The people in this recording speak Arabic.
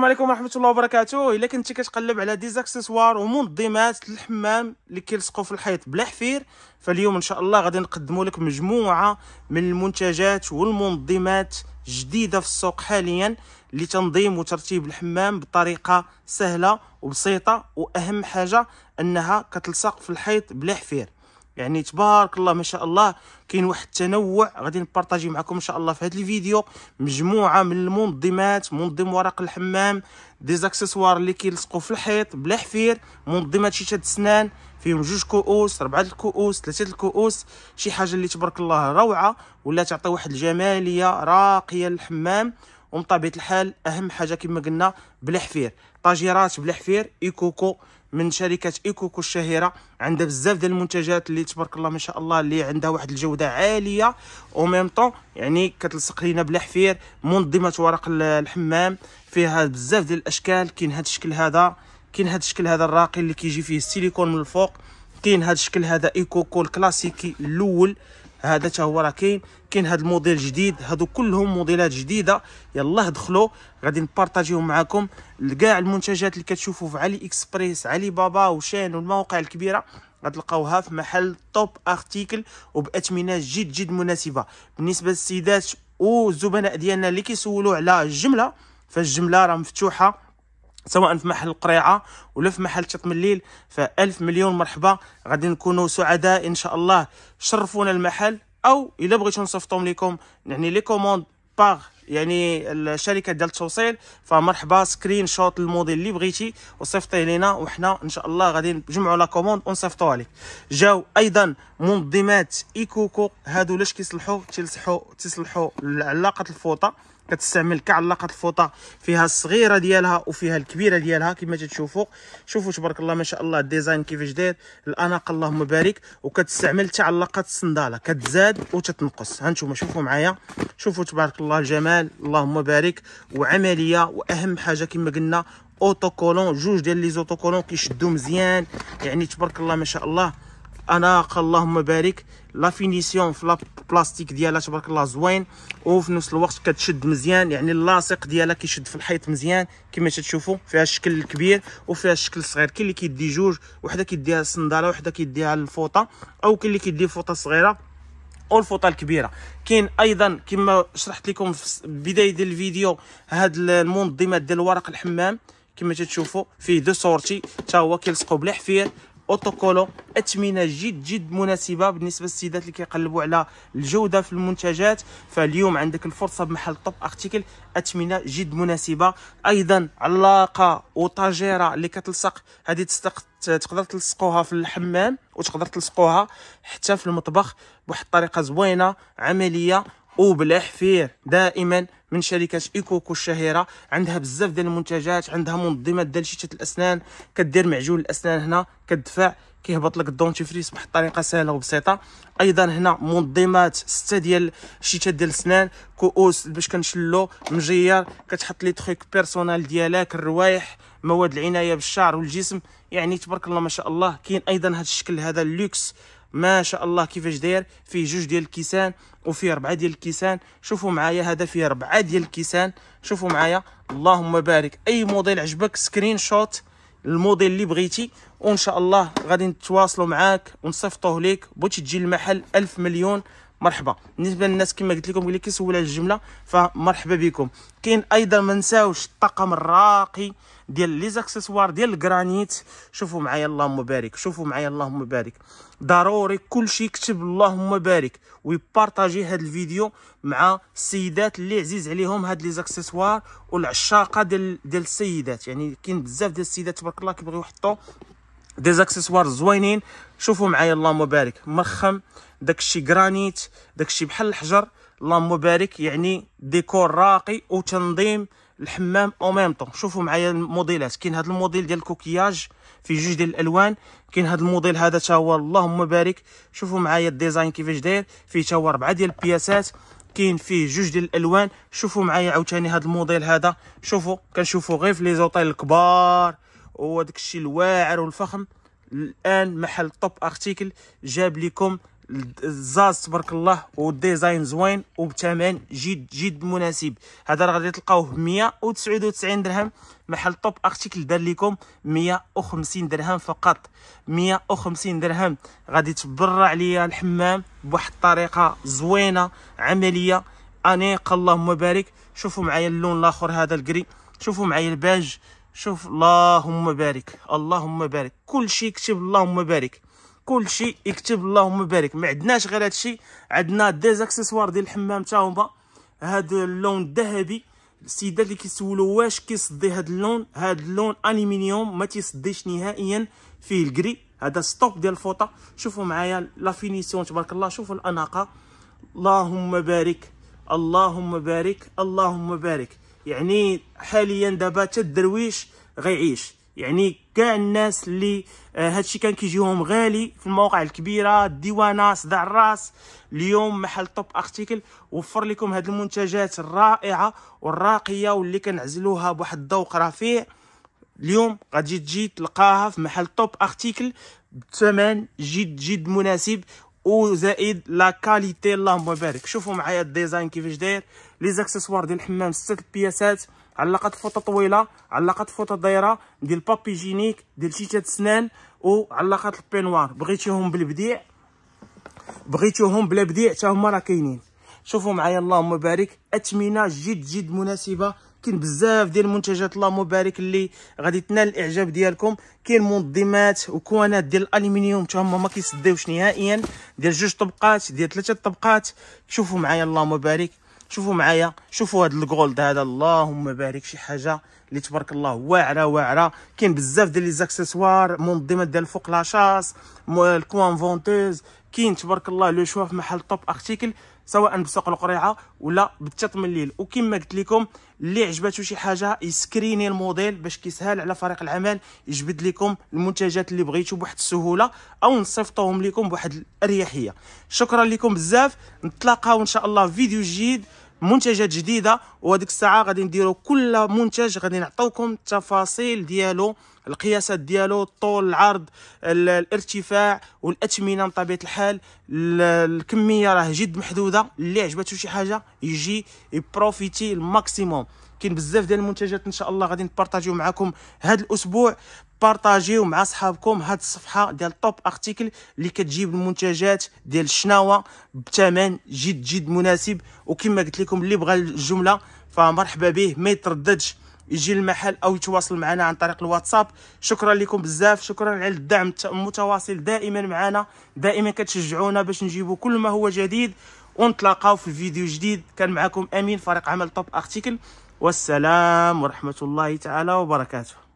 السلام عليكم ورحمة الله وبركاته. إلا كنتي كتقلب على ديزاكسيسوار ومنظمات الحمام اللي كيلصقوا في الحيط بلا حفير فاليوم إن شاء الله غادي نقدموا لك مجموعة من المنتجات والمنظمات جديدة في السوق حاليا لتنظيم وترتيب الحمام بطريقة سهلة وبسيطة وأهم حاجة إنها كتلصق في الحيط بلا حفير. يعني تبارك الله ما شاء الله كاين واحد التنوع. غادي نبارطاجي معكم إن شاء الله في هذا الفيديو مجموعة من المنظمات منظم ورق الحمام des accessoires اللي كيلصقوا في الحيط بلا حفير منظمات شيشه السنان فيهم جوج كؤوس ربعة الكؤوس ثلاثة الكؤوس. شي حاجة اللي تبارك الله روعة ولا تعطي واحد الجمالية راقية للحمام. ومن طبيعة الحال أهم حاجة كما قلنا بلا حفير étagerات بلا حفير ecocoo من شركة ecocoo الشهيرة. عندها بزاف ديال المنتجات اللي تبارك الله ما شاء الله اللي عندها واحد الجودة عالية. autant يعني كتلصق لينا بلا حفير منظمة ورق الحمام. فيها بزاف ديال الأشكال. كاين هذا الشكل هذا كاين هذا الشكل هذا الراقي اللي كيجي فيه السيليكون من الفوق. كاين هذا الشكل هذا ecocoo الكلاسيكي الأول. هذا تا هو راه كاين كاين هذا الموديل جديد هادو كلهم موديلات جديدة. يلاه دخلوا غادي نبارطاجيهم معكم كاع المنتجات اللي كتشوفوا في AliExpress Alibaba و Shein والمواقع الكبيرة غتلقاوها في محل توب أرتيكل وباثمنه جد جد مناسبة. بالنسبة للسيدات والزبناء ديالنا اللي كيسولوا على الجملة فالجملة راه مفتوحة. سواء في محل القريعه ولا في محل شط الليل فألف مليون مرحبا. غادي نكونوا سعداء إن شاء الله. شرفونا المحل أو إلا بغيتو نصيفطهم لكم يعني les commandes par يعني الشركة ديال التوصيل. فمرحبا screenshot الموديل اللي بغيتي. وصيفطيه لينا وحنا إن شاء الله غادي نجمعوا la commande ونصيفطوها لك جاو أيضا منظمات إيكوكو. هادو لاش كيصلحوا تيصلحوا تيصلحوا علاقة الفوطة. كتستعمل كعلاقه الفوطة فيها الصغيرة ديالها وفيها الكبيرة ديالها كما تشوفوا شوفوا تبارك الله ما شاء الله ال design كيفاش داير. الأناقة اللهم بارك. وكتستعمل تعلقات الصندالة. كتزاد وتتنقص. ها نتوما شوفوا معايا. شوفوا تبارك الله الجمال. اللهم بارك. وعملية. وأهم حاجة كما قلنا autocollants. جوج ديال les autocollants كيشدوا مزيان. يعني تبارك الله ما شاء الله. أناقة. اللهم بارك. la finition في la plastique ديالها تبارك الله زوين وفي نفس الوقت كتشد مزيان يعني اللاصق ديالها كيشد في الحيط مزيان كما تشوفوا فيها الشكل الكبير وفيها الشكل الصغير كاين اللي كيدي جوج وحده كيديها الصنداله وحده كيديها الفوطة أو كاين اللي كيدي الفوطه الصغيره أو الفوطة الكبيرة. كاين أيضا كما شرحت لكم في بداية ديال الفيديو هاد المنظمات ديال ورق الحمام كما تشوفوا فيه deux sortes حتى هو كيلصقوا بلا حفير autocollants اثمنه جد جد مناسبة بالنسبة للسيدات اللي كيقلبوا على الجودة في المنتجات. فاليوم عندك الفرصة بمحل توب أرتيكل اثمنه جد مناسبة. أيضا علاقة و étagère اللي كتلصق هذه تقدر تلصقوها في الحمام وتقدر تلصقوها حتى في المطبخ بواحد الطريقة زوينة عملية وبلا حفير دائما من شركة ايكوكو الشهيره عندها بزاف ديال المنتجات عندها منظمات ديال شيتة الأسنان. كدير معجون الأسنان هنا كدفع كيهبط لك ال dentifrice بواحد الطريقة سهلة وبسيطة. أيضا هنا منظمات ستة ديال الشيته ديال الأسنان كؤوس باش كنشلو مجير كتحط les trucs personnels ديالك الروايح مواد العناية بالشعر والجسم. يعني تبارك الله ما شاء الله كاين أيضا هذا الشكل هذا اللوكس ما شاء الله كيفاش داير؟ فيه جوج ديال الكيسان وفيه ربعة ديال الكيسان. شوفوا معايا هذا فيه ربعة ديال الكيسان. شوفوا معايا. اللهم بارك. أي موديل عجبك screenshot الموديل اللي بغيتي. وإن شاء الله غادي نتواصلوا معاك ونصيفطوه ليك. بغيتي تجي المحل ألف مليون مرحبا. بالنسبة للناس كما قلت لكم اللي كيسول على الجملة فمرحبا بكم. كاين أيضا ما نساوش الطاقم الراقي ديال les accessoires ديال الجرانيت شوفوا معايا اللهم بارك شوفوا معايا اللهم بارك. ضروري كلشي يكتب اللهم بارك ويبارطاجي هذا الفيديو مع السيدات اللي عزيز عليهم هاد les accessoires والعشاقة ديال ديال السيدات. يعني كاين بزاف ديال السيدات تبارك الله كيبغيو يحطوا des accessoires زوينين. شوفوا معايا اللهم بارك. مرخم داكشي غرانيت داكشي بحال الحجر. اللهم بارك يعني ديكور راقي وتنظيم الحمام au même temps شوفوا معايا الموديلات. كاين هذا الموديل ديال الكوكياج في جوج ديال الألوان. كاين هذا الموديل هذا تا هو اللهم بارك. شوفوا معايا ال design كيفاش داير. فيه تا هو اربعه ديال البياسات. كاين فيه جوج ديال الألوان. شوفوا معايا عاوتاني هذا الموديل هذا. شوفوا كنشوفوا غير في les hôtels الكبار. وداك الشيء الواعر والفخم. الآن محل توب ارتيكل جاب لكم الزاز تبارك الله وال design زوين وبثمن جد جد مناسب. هذا راه غادي تلقاوه ب 199 درهم. محل توب ارتيكل دار لكم 150 درهم فقط. 150 درهم. غادي تبرع ليا الحمام بواحد الطريقة زوينة عملية. انيقه اللهم بارك. شوفوا معايا اللون الآخر هذا ال gris شوفوا معايا الباج. شوف اللهم بارك اللهم بارك. كل شيء يكتب اللهم بارك. كل شيء يكتب اللهم بارك. ما عندناش غير هذا الشيء عندنا des accessoires ديال الحمام تا هما. هذا اللون الذهبي السيدات اللي كيسولوا واش كيصدي هذا اللون. هذا اللون الومنيوم ما تيصديش نهائيا فيه ال gris هذا ستوب ديال الفوطة. شوفوا معايا la finition تبارك الله. شوفوا الأناقة. اللهم بارك اللهم بارك اللهم بارك. يعني حاليا دابا حتى الدرويش غيعيش. يعني كاع الناس اللي آه هادشي كان كيجيهم غالي في المواقع الكبيرة الديوانة صداع الرأس. اليوم محل توب ارتيكل وفر لكم هاد المنتجات الرائعة والراقية واللي كنعزلوها بواحد الذوق رفيع. اليوم غادي تجي تلقاها في محل توب ارتيكل بثمن جد جد مناسب وزائد la qualité اللهم بارك. شوفوا معايا ال design كيفاش داير. les accessoires ديال الحمام ست بياسات علقات فوطه طويله علقات فوطه دايره ديال papier hygiénique ديال شيتات سنان وعلقات ال peignoir بغيتيهم بالبديع بغيتوهم بلا بديع حتى هما راه كاينين شوفوا معايا اللهم بارك اثمنه جد جد مناسبه كاين بزاف ديال المنتجات اللهم بارك اللي غادي تنال الاعجاب ديالكم كاين منظمات وكوانات ديال الالومنيوم حتى هما ما كيصديوش نهائيا ديال جوج طبقات ديال ثلاثة طبقات شوفوا معايا اللهم بارك شوفوا معايا شوفوا هذا ال gold هذا اللهم بارك شي حاجة اللي تبارك الله واعرة واعرة. كاين بزاف ديال les accessoires منظمات ديال فوق la chasse ال coin ventouse كاين تبارك الله le choix في محل توب ارتيكل سواء بسوق القريعة ولا بالتطم الليل. وكما قلت لكم اللي عجباتو شي حاجة يسكريني الموديل باش كيسهل على فريق العمل يجبد لكم المنتجات اللي بغيتو بواحد السهولة أو نصيفطوهم لكم بواحد الأريحية. شكرا لكم بزاف. نتلاقاو إن شاء الله في فيديو جديد. منتجات جديدة وهذيك الساعة غادي نديرو كل منتج غادي نعطيوكم التفاصيل ديالو القياسات ديالو الطول العرض الارتفاع والأثمنة بطبيعة الحال الكمية راه جد محدودة اللي عجبته شي حاجة يجي يبروفيتي ال maximum. كاين بزاف ديال المنتجات إن شاء الله غادي نبارطاجيو معكم هذا الأسبوع. بارطاجيو مع صحابكم هاد الصفحة ديال توب ارتيكل اللي كتجيب المنتجات ديال الشناوة بثمن جد جد مناسب. وكما قلت لكم اللي بغى الجملة فمرحبا به ما يترددش يجي للمحل أو يتواصل معنا عن طريق الواتساب. شكرا لكم بزاف شكرا على الدعم المتواصل دائما معنا. دائما كتشجعونا باش نجيبوا كل ما هو جديد. ونتلاقاو في فيديو جديد. كان معكم أمين فريق عمل توب ارتيكل والسلام ورحمة الله تعالى وبركاته.